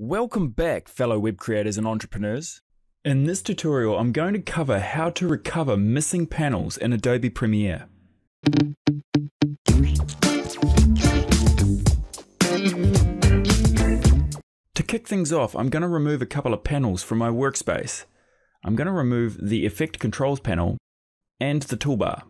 Welcome back, fellow web creators and entrepreneurs. In this tutorial, I'm going to cover how to recover missing panels in Adobe Premiere. To kick things off, I'm going to remove a couple of panels from my workspace. I'm going to remove the Effect Controls panel and the toolbar.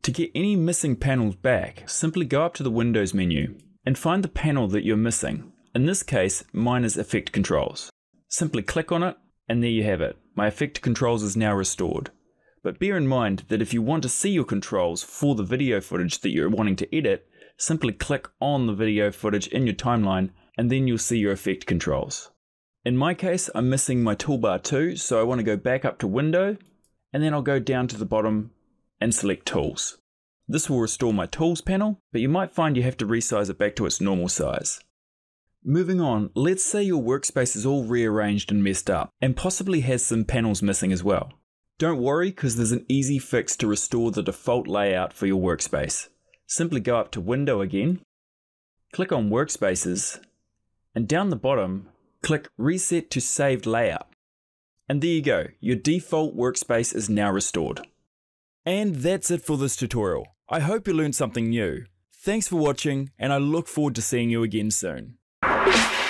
To get any missing panels back, simply go up to the Windows menu and find the panel that you're missing. In this case, mine is Effect Controls. Simply click on it, and there you have it. My Effect Controls is now restored. But bear in mind that if you want to see your controls for the video footage that you're wanting to edit, simply click on the video footage in your timeline, and then you'll see your Effect Controls. In my case, I'm missing my toolbar too, so I want to go back up to Window, and then I'll go down to the bottom and select Tools. This will restore my Tools panel, but you might find you have to resize it back to its normal size. Moving on, let's say your workspace is all rearranged and messed up, and possibly has some panels missing as well. Don't worry, because there's an easy fix to restore the default layout for your workspace. Simply go up to Window again, click on Workspaces, and down the bottom, click Reset to Saved Layout. And there you go, your default workspace is now restored. And that's it for this tutorial. I hope you learned something new. Thanks for watching, and I look forward to seeing you again soon. Bye.